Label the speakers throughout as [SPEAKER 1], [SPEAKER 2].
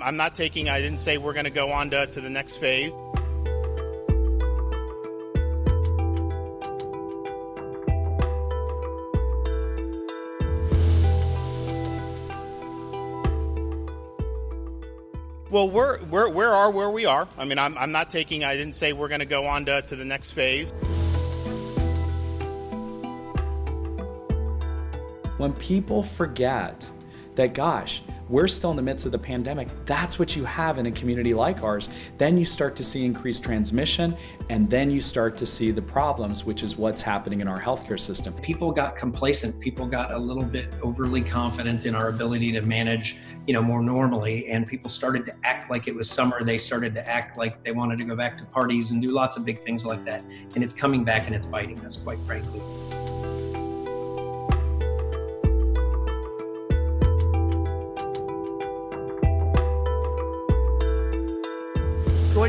[SPEAKER 1] I'm not taking, I didn't say we're going to go on to, to the next phase. Well, we're, we're, we are where we are. I mean, I'm, I'm not taking, I didn't say we're going to go on to, to the next phase.
[SPEAKER 2] When people forget that, gosh, we're still in the midst of the pandemic. That's what you have in a community like ours. Then you start to see increased transmission, and then you start to see the problems, which is what's happening in our healthcare system.
[SPEAKER 3] People got complacent. People got a little bit overly confident in our ability to manage, you know, more normally. And people started to act like it was summer. They started to act like they wanted to go back to parties and do lots of big things like that. And it's coming back and it's biting us, quite frankly.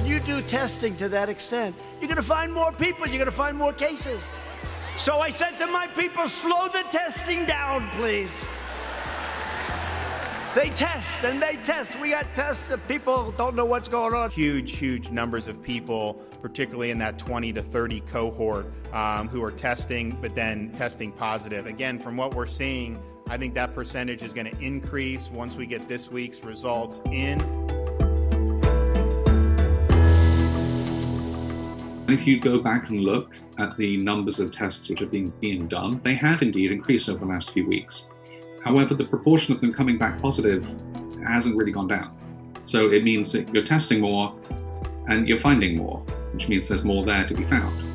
[SPEAKER 4] When you do testing to that extent, you're going to find more people, you're going to find more cases. So I said to my people, slow the testing down, please. They test and they test. We got tests that people don't know what's going on.
[SPEAKER 1] Huge, huge numbers of people, particularly in that 20 to 30 cohort, um, who are testing, but then testing positive. Again, from what we're seeing, I think that percentage is going to increase once we get this week's results in.
[SPEAKER 5] If you go back and look at the numbers of tests which are being, being done, they have indeed increased over the last few weeks. However, the proportion of them coming back positive hasn't really gone down. So it means that you're testing more and you're finding more, which means there's more there to be found.